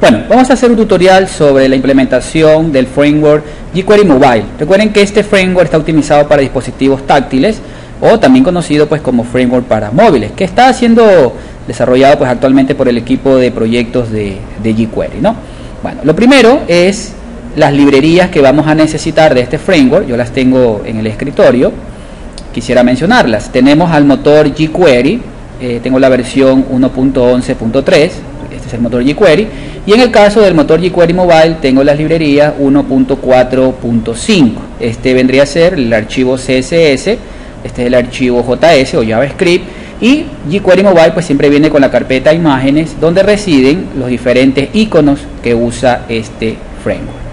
Bueno, vamos a hacer un tutorial sobre la implementación del framework jQuery Mobile. Recuerden que este framework está optimizado para dispositivos táctiles o también conocido pues como framework para móviles, que está siendo desarrollado pues actualmente por el equipo de proyectos de, de jQuery, ¿no? Bueno, lo primero es las librerías que vamos a necesitar de este framework, yo las tengo en el escritorio, quisiera mencionarlas. Tenemos al motor jQuery, eh, tengo la versión 1.11.3, este es el motor jQuery, y en el caso del motor jQuery Mobile tengo las librerías 1.4.5. Este vendría a ser el archivo CSS, este es el archivo JS o JavaScript, y jQuery Mobile pues siempre viene con la carpeta imágenes donde residen los diferentes iconos que usa este framework.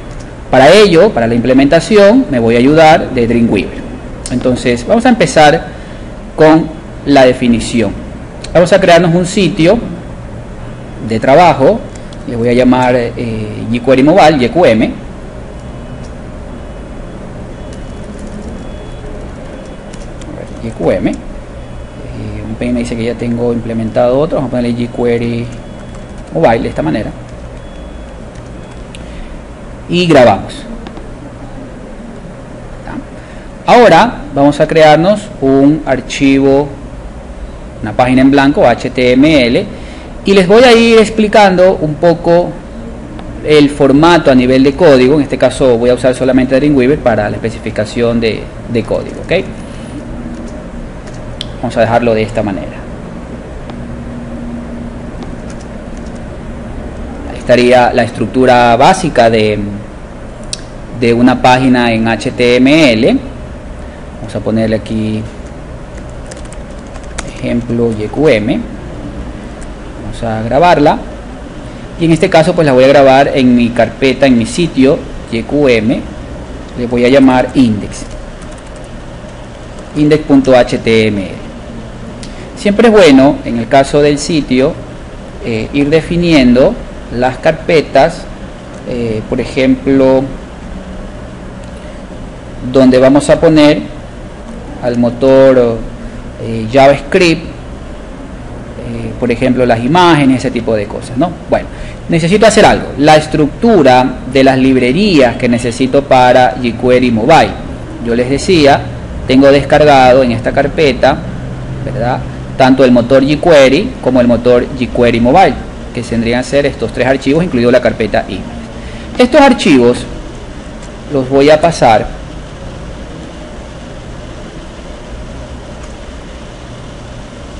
Para ello, para la implementación, me voy a ayudar de Dreamweaver. Entonces, vamos a empezar con la definición. Vamos a crearnos un sitio de trabajo, le voy a llamar eh, jQuery Mobile, JQM. jQM. Eh, un PM dice que ya tengo implementado otro, vamos a ponerle jQuery Mobile de esta manera y grabamos. Ahora vamos a crearnos un archivo, una página en blanco, HTML, y les voy a ir explicando un poco el formato a nivel de código. En este caso voy a usar solamente Dreamweaver para la especificación de, código. ¿okay? Vamos a dejarlo de esta manera. Estaría la estructura básica de, de una página en HTML. Vamos a ponerle aquí ejemplo YQM. Vamos a grabarla. Y en este caso pues la voy a grabar en mi carpeta, en mi sitio YQM. Le voy a llamar index. index.html. Siempre es bueno, en el caso del sitio, eh, ir definiendo las carpetas, eh, por ejemplo, donde vamos a poner al motor eh, JavaScript, eh, por ejemplo, las imágenes, ese tipo de cosas, ¿no? Bueno, necesito hacer algo. La estructura de las librerías que necesito para jQuery Mobile. Yo les decía, tengo descargado en esta carpeta, ¿verdad? Tanto el motor jQuery como el motor jQuery Mobile que tendrían a ser estos tres archivos, incluido la carpeta images. Estos archivos los voy a pasar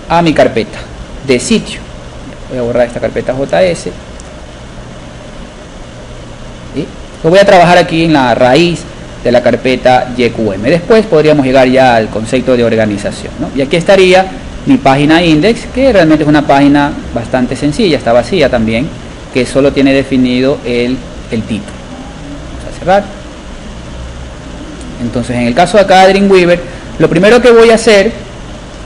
a mi carpeta de sitio. Voy a borrar esta carpeta JS. y Lo voy a trabajar aquí en la raíz de la carpeta YQM. Después podríamos llegar ya al concepto de organización. Y aquí estaría mi página index, que realmente es una página bastante sencilla, está vacía también, que solo tiene definido el, el título. Vamos a cerrar. Entonces, en el caso de acá de lo primero que voy a hacer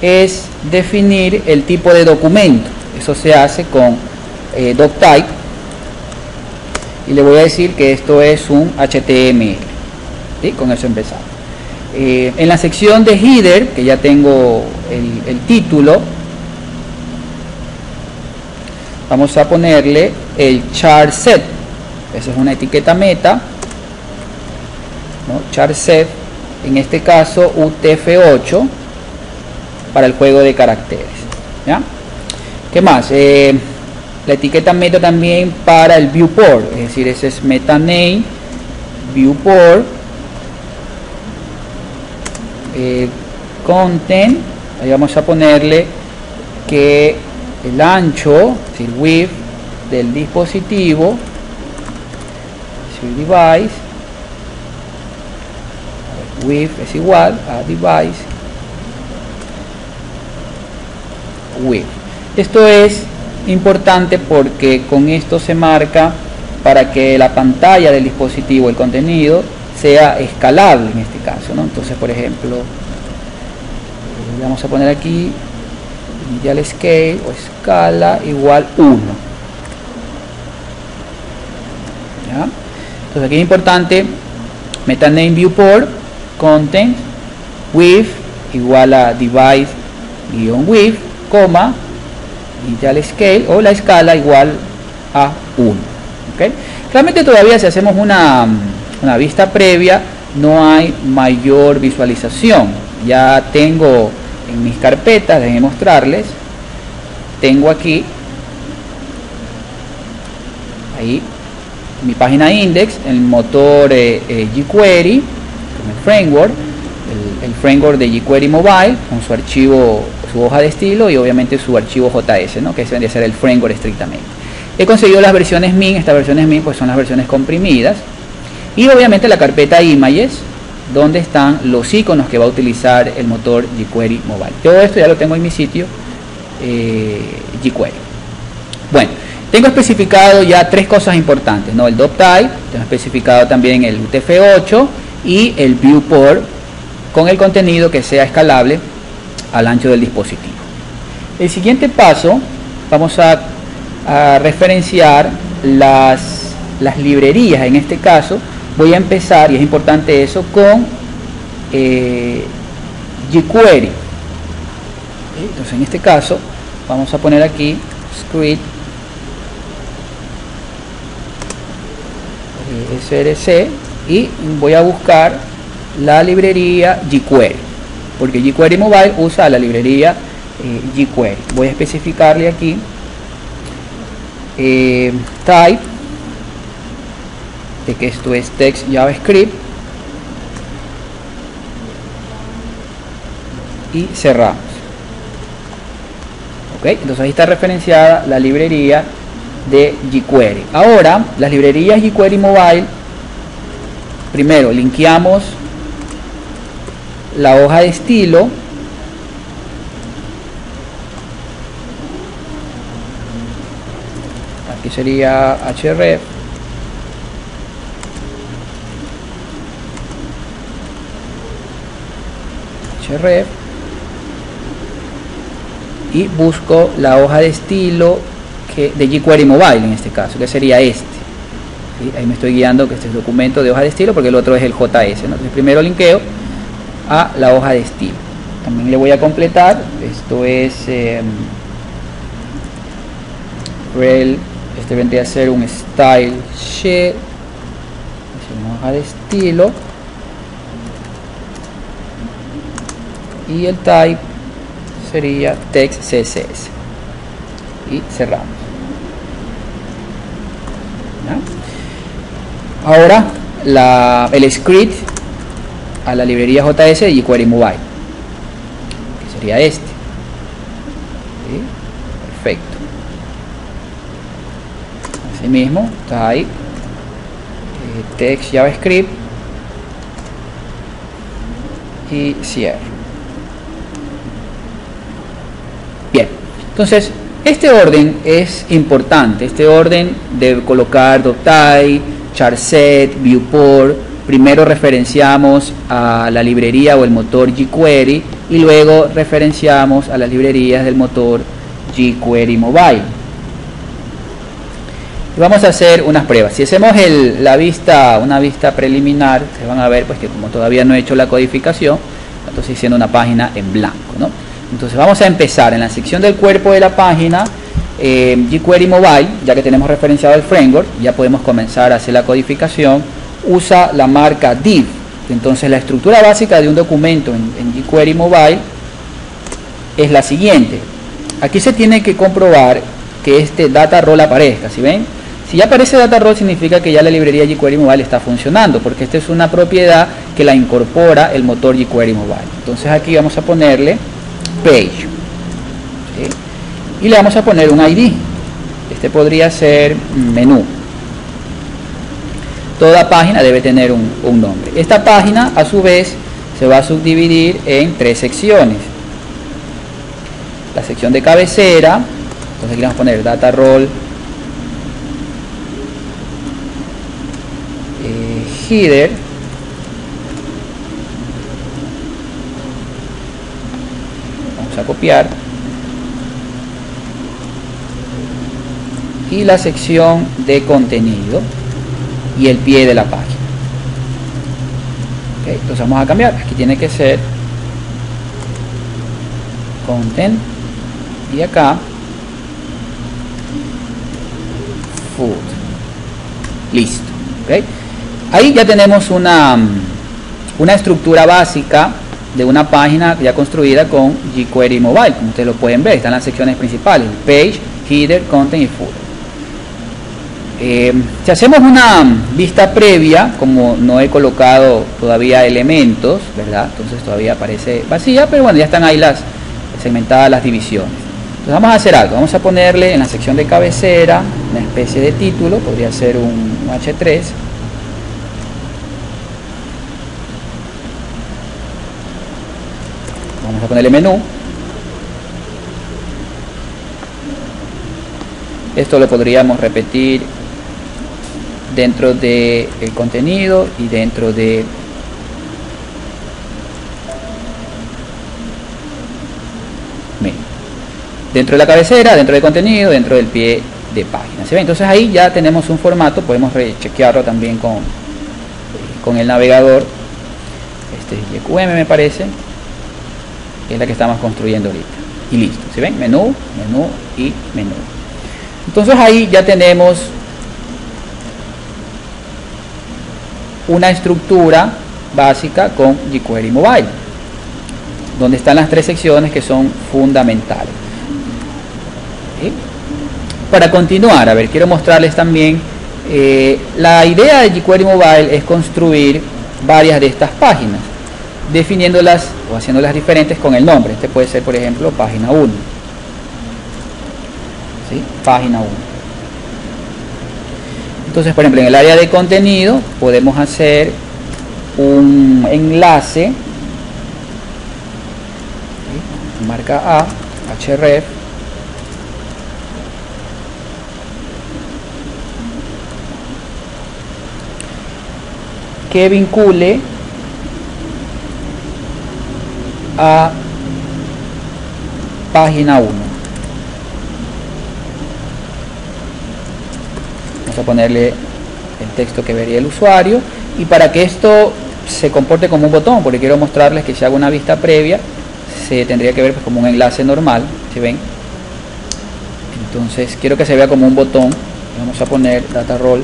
es definir el tipo de documento. Eso se hace con eh, doctype y le voy a decir que esto es un HTML. Con eso empezamos. Eh, en la sección de header, que ya tengo el, título, vamos a ponerle el char set. Esa es una etiqueta meta. ¿no? Char set, en este caso UTF-8 para el juego de caracteres. ¿ya? ¿Qué más? Eh, la etiqueta meta también para el viewport, es decir, ese es meta name, viewport, eh, content ahí vamos a ponerle que el ancho, decir, width del dispositivo, device, width es igual a device width. Esto es importante porque con esto se marca para que la pantalla del dispositivo, el contenido, sea escalable en este caso. ¿no? Entonces, por ejemplo, vamos a poner aquí initial scale o escala igual 1 entonces aquí es importante metaname viewport content with igual a device guion with coma digital scale o la escala igual a 1 ¿okay? realmente todavía si hacemos una, una vista previa no hay mayor visualización. Ya tengo en mis carpetas de mostrarles. Tengo aquí ahí mi página index el motor eh, eh, jQuery el framework el, framework de jQuery mobile con su archivo su hoja de estilo y obviamente su archivo JS ¿no? que debe de ser el framework estrictamente. He conseguido las versiones min estas versiones min pues son las versiones comprimidas y obviamente la carpeta images donde están los iconos que va a utilizar el motor jQuery Mobile. Todo esto ya lo tengo en mi sitio eh, jQuery. Bueno, tengo especificado ya tres cosas importantes, ¿no? El type, tengo especificado también el UTF-8 y el viewport con el contenido que sea escalable al ancho del dispositivo. El siguiente paso, vamos a, referenciar las, las librerías, en este caso, voy a empezar, y es importante eso, con eh, jQuery. Entonces en este caso vamos a poner aquí script eh, src y voy a buscar la librería jQuery porque jQuery Mobile usa la librería eh, jQuery voy a especificarle aquí type que esto es text JavaScript. Y cerramos. Ok entonces ahí está referenciada la librería de jQuery. Ahora las librerías jQuery Mobile primero linkeamos la hoja de estilo aquí sería href y busco la hoja de estilo que, de jQuery Mobile en este caso, que sería este. Ahí me estoy guiando que este es documento de hoja de estilo porque el otro es el JS. Entonces primero linkeo a la hoja de estilo. También le voy a completar, esto es eh, rel, este vendría a ser un style sheet, una hoja de estilo y el type sería text css y cerramos. Ahora la, el script a la librería JS de jQuery Mobile que sería este. Perfecto. Asimismo type eh, text javascript y cierre Entonces, este orden es importante, este orden de colocar doctype, charset, viewport, primero referenciamos a la librería o el motor jQuery y luego referenciamos a las librerías del motor jQuery Mobile. vamos a hacer unas pruebas. Si hacemos la vista, una vista preliminar, se van a ver pues que como todavía no he hecho la codificación, entonces haciendo una página en blanco. ¿no? Entonces vamos a empezar en la sección del cuerpo de la página eh, jQuery Mobile, ya que tenemos referenciado el framework, ya podemos comenzar a hacer la codificación. Usa la marca div. Entonces la estructura básica de un documento en, jQuery Mobile es la siguiente. Aquí se tiene que comprobar que este data role aparezca. Si ven, si ya aparece data role significa que ya la librería jQuery Mobile está funcionando, porque esta es una propiedad que la incorpora el motor jQuery Mobile. Entonces aquí vamos a ponerle page y le vamos a poner un ID este podría ser menú. Toda página debe tener un, nombre. Esta página a su vez se va a subdividir en tres secciones. La sección de cabecera entonces aquí vamos a poner data role eh, header a copiar. Y la sección de contenido y el pie de la página. Entonces vamos a cambiar. Aquí tiene que ser content. Y acá food. Listo ahí ya tenemos una una estructura básica de una página ya construida con jQuery Mobile como ustedes lo pueden ver están las secciones principales page header content y footer eh, si hacemos una vista previa, como no he colocado todavía elementos, ¿verdad? Entonces todavía aparece vacía, pero bueno, ya están ahí las segmentadas las divisiones. Entonces vamos a hacer algo, vamos a ponerle en la sección de cabecera una especie de título, podría ser un, H3. Vamos a ponerle menú. Esto lo podríamos repetir dentro del el contenido y dentro de dentro de la cabecera, dentro del contenido, dentro del pie de página. ¿se ve? Entonces ahí ya tenemos un formato, podemos rechequearlo también con, con el navegador. Este es YQM me parece, que es la que estamos construyendo ahorita. Y listo, ¿se ven? Menú, menú y menú. Entonces ahí ya tenemos una estructura básica con jQuery Mobile, donde están las tres secciones que son fundamentales. Para continuar, a ver, quiero mostrarles también, eh, la idea de jQuery Mobile es construir varias de estas páginas, definiéndolas o haciéndolas diferentes con el nombre. Este puede ser, por ejemplo, página 1. ¿Sí? Página 1. Entonces, por ejemplo, en el área de contenido podemos hacer un enlace, marca A, href, que vincule a página 1. a ponerle el texto que vería el usuario y para que esto se comporte como un botón porque quiero mostrarles que si hago una vista previa se tendría que ver pues, como un enlace normal si ven entonces quiero que se vea como un botón. Vamos a poner data roll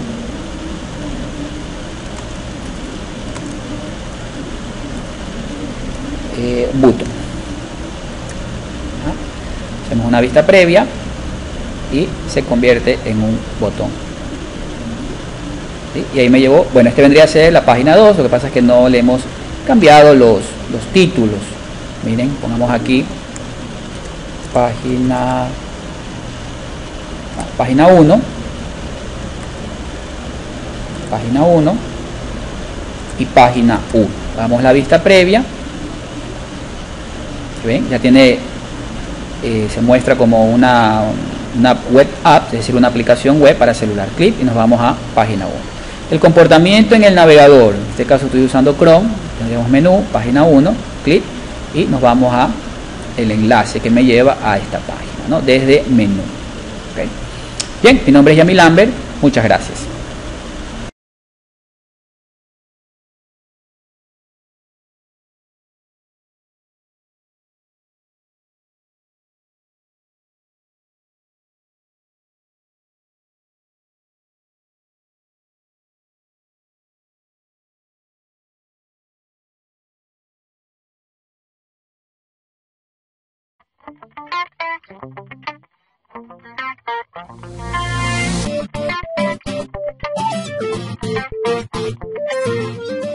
eh, button hacemos una vista previa y se convierte en un botón. Y ahí me llevó, bueno, este vendría a ser la página 2, lo que pasa es que no le hemos cambiado los, los títulos. Miren, pongamos aquí página página 1 página 1 y página 1 damos la vista previa ¿Ven? ya tiene eh, se muestra como una, una web app es decir una aplicación web para celular clip y nos vamos a página 1 el comportamiento en el navegador, en este caso estoy usando Chrome, tendremos menú, página 1, clic y nos vamos a el enlace que me lleva a esta página, ¿no? desde menú. Bien, mi nombre es Yami Lambert, muchas gracias. Thank you.